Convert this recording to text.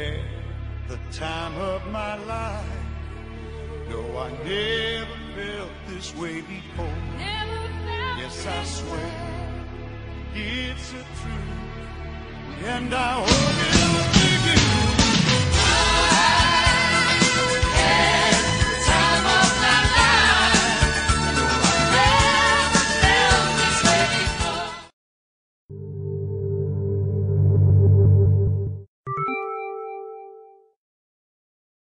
had the time of my life. No, I never felt this way before. yes, I swear it's the truth, and I hope it.